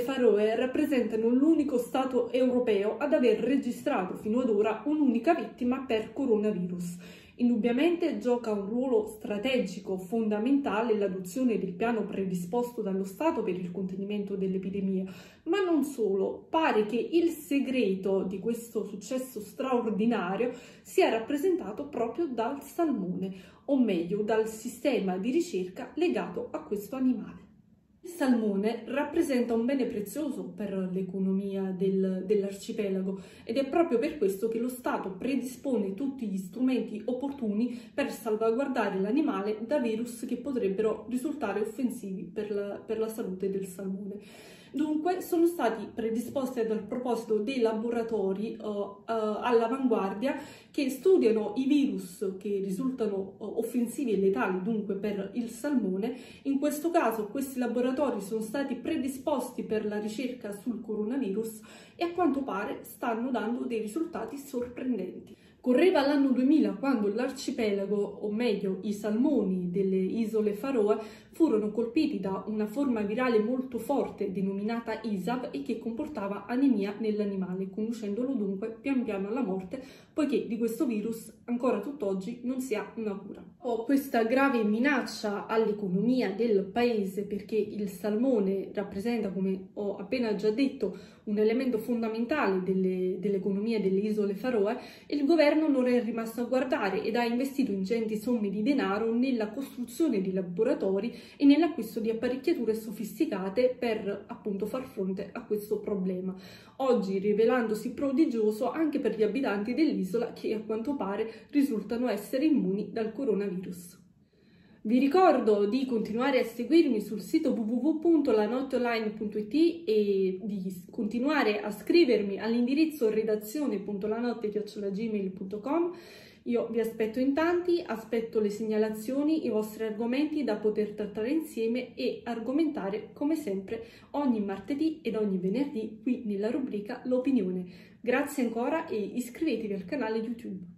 Faroe rappresentano l'unico Stato europeo ad aver registrato fino ad ora un'unica vittima per coronavirus. Indubbiamente gioca un ruolo strategico fondamentale l'adozione del piano predisposto dallo Stato per il contenimento dell'epidemia, ma non solo, pare che il segreto di questo successo straordinario sia rappresentato proprio dal salmone, o meglio dal sistema di ricerca legato a questo animale. Il salmone rappresenta un bene prezioso per l'economia del, dell'arcipelago ed è proprio per questo che lo Stato predispone tutti gli strumenti opportuni per salvaguardare l'animale da virus che potrebbero risultare offensivi per la, per la salute del salmone. Dunque sono stati predisposti dal proposito dei laboratori uh, all'avanguardia che studiano i virus che risultano uh, offensivi e letali dunque per il salmone. In questo caso questi laboratori sono stati predisposti per la ricerca sul coronavirus e a quanto pare stanno dando dei risultati sorprendenti. Correva l'anno 2000 quando l'arcipelago, o meglio i salmoni delle isole Faroe, furono colpiti da una forma virale molto forte denominata ISAV e che comportava anemia nell'animale, conducendolo dunque pian piano alla morte, poiché di questo virus ancora tutt'oggi non si ha una cura. Ho questa grave minaccia all'economia del paese perché il salmone rappresenta, come ho appena già detto, un elemento fondamentale delle, dell'economia delle isole Faroe il governo non è rimasto a guardare ed ha investito ingenti somme di denaro nella costruzione di laboratori e nell'acquisto di apparecchiature sofisticate per appunto far fronte a questo problema. Oggi rivelandosi prodigioso anche per gli abitanti dell'isola che a quanto pare risultano essere immuni dal coronavirus. Vi ricordo di continuare a seguirmi sul sito www.lanotteonline.it e di continuare a scrivermi all'indirizzo redazione.lanotte.gmail.com io vi aspetto in tanti, aspetto le segnalazioni, i vostri argomenti da poter trattare insieme e argomentare come sempre ogni martedì ed ogni venerdì qui nella rubrica L'opinione. Grazie ancora e iscrivetevi al canale YouTube.